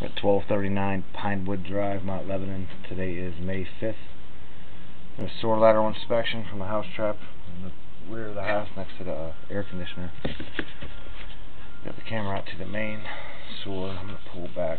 at 1239 Pinewood Drive, Mount Lebanon. Today is May 5th. A sewer lateral inspection from a house trap in the rear of the house next to the uh, air conditioner. Got the camera out to the main sewer. I'm going to pull back